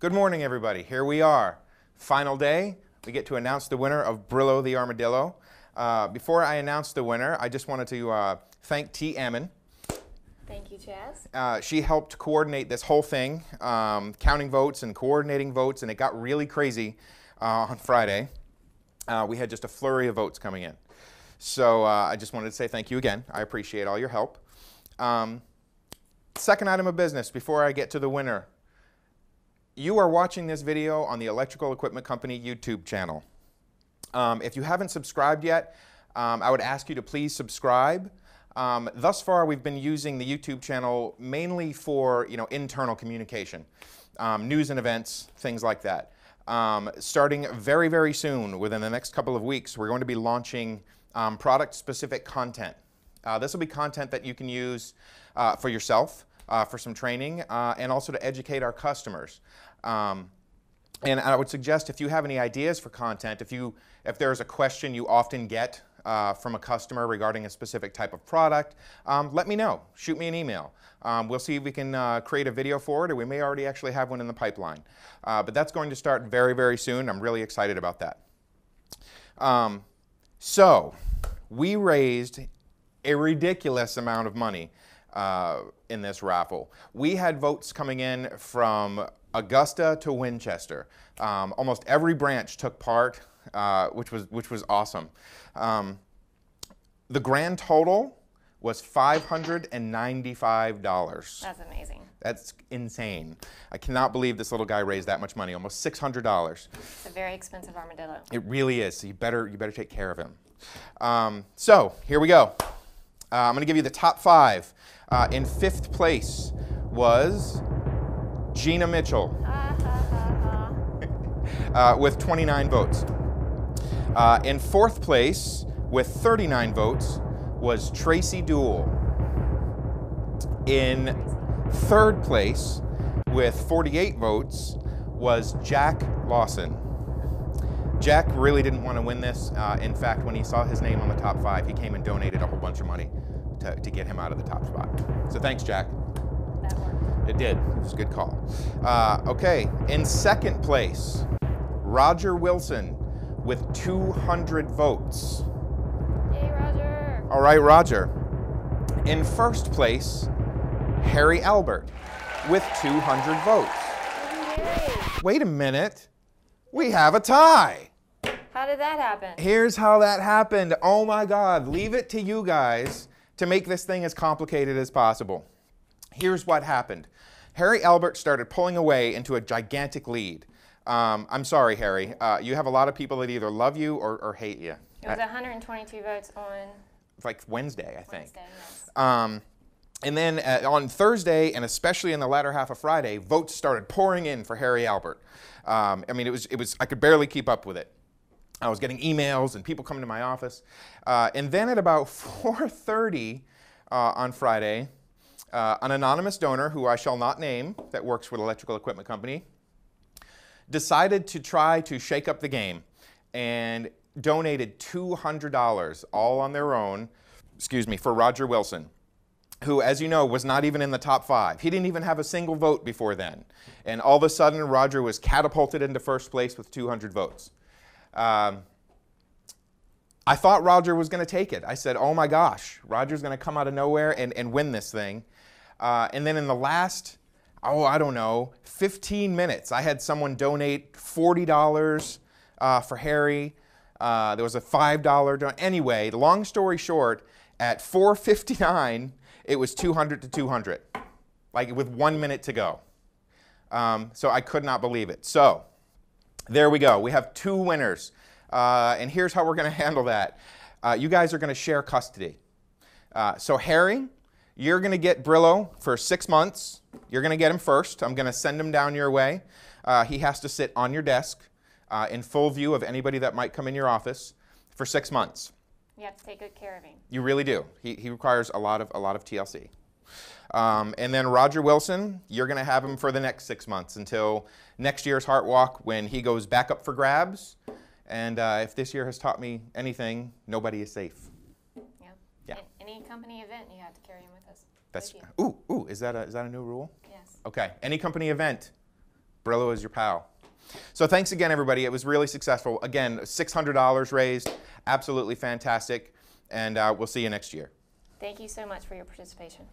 Good morning, everybody. Here we are. Final day. We get to announce the winner of Brillo the Armadillo. Uh, before I announce the winner, I just wanted to uh, thank T. Ammon. Thank you, Chaz. Uh, she helped coordinate this whole thing, um, counting votes and coordinating votes, and it got really crazy uh, on Friday. Uh, we had just a flurry of votes coming in. So uh, I just wanted to say thank you again. I appreciate all your help. Um, second item of business before I get to the winner. You are watching this video on the Electrical Equipment Company YouTube channel. Um, if you haven't subscribed yet, um, I would ask you to please subscribe. Um, thus far, we've been using the YouTube channel mainly for you know internal communication, um, news and events, things like that. Um, starting very, very soon, within the next couple of weeks, we're going to be launching um, product-specific content. Uh, this will be content that you can use uh, for yourself, uh, for some training, uh, and also to educate our customers. Um, and I would suggest if you have any ideas for content, if you if there's a question you often get uh, from a customer regarding a specific type of product, um, let me know. Shoot me an email. Um, we'll see if we can uh, create a video for it, or we may already actually have one in the pipeline. Uh, but that's going to start very, very soon. I'm really excited about that. Um, so, we raised a ridiculous amount of money uh, in this raffle. We had votes coming in from Augusta to Winchester. Um, almost every branch took part, uh, which was which was awesome. Um, the grand total was $595. That's amazing. That's insane. I cannot believe this little guy raised that much money, almost $600. It's a very expensive armadillo. It really is. So you better you better take care of him. Um, so here we go. Uh, I'm going to give you the top five. Uh, in fifth place was Gina Mitchell uh, with 29 votes. Uh, in fourth place with 39 votes was Tracy Dool. In third place with 48 votes was Jack Lawson. Jack really didn't want to win this. Uh, in fact, when he saw his name on the top five, he came and donated a whole bunch of money to, to get him out of the top spot. So thanks, Jack. That worked. It did. It was a good call. Uh, okay, in second place, Roger Wilson with 200 votes. Yay, Roger. All right, Roger. In first place, Harry Albert with 200 votes. Wait a minute. We have a tie. How did that happen? Here's how that happened. Oh my God. Leave it to you guys to make this thing as complicated as possible. Here's what happened Harry Albert started pulling away into a gigantic lead. Um, I'm sorry, Harry. Uh, you have a lot of people that either love you or, or hate you. It was 122 votes on like Wednesday, I think. Wednesday. Yes. Um, and then uh, on Thursday, and especially in the latter half of Friday, votes started pouring in for Harry Albert. Um, I mean, it was, it was, I could barely keep up with it. I was getting emails and people coming to my office. Uh, and then at about 4.30 uh, on Friday, uh, an anonymous donor, who I shall not name, that works for with Electrical Equipment Company, decided to try to shake up the game and donated $200 all on their own, excuse me, for Roger Wilson, who, as you know, was not even in the top five. He didn't even have a single vote before then. And all of a sudden, Roger was catapulted into first place with 200 votes. Um, I thought Roger was going to take it. I said, oh my gosh, Roger's going to come out of nowhere and, and win this thing. Uh, and then in the last, oh, I don't know, 15 minutes, I had someone donate $40 uh, for Harry. Uh, there was a $5 don- Anyway, long story short, at 4.59, it was 200 to 200, like with one minute to go. Um, so I could not believe it. So there we go. We have two winners. Uh, and here's how we're going to handle that. Uh, you guys are going to share custody. Uh, so, Harry, you're going to get Brillo for six months. You're going to get him first. I'm going to send him down your way. Uh, he has to sit on your desk uh, in full view of anybody that might come in your office for six months. You have to take good care of him. You really do. He, he requires a lot of, a lot of TLC. Um, and then Roger Wilson, you're going to have him for the next six months until next year's Heart Walk when he goes back up for grabs. And uh, if this year has taught me anything, nobody is safe. Yeah. Yeah. Any company event, you have to carry him with us. That's With ooh ooh. Is that a, is that a new rule? Yes. Okay. Any company event, Brillo is your pal. So thanks again, everybody. It was really successful. Again, $600 raised. Absolutely fantastic. And uh, we'll see you next year. Thank you so much for your participation.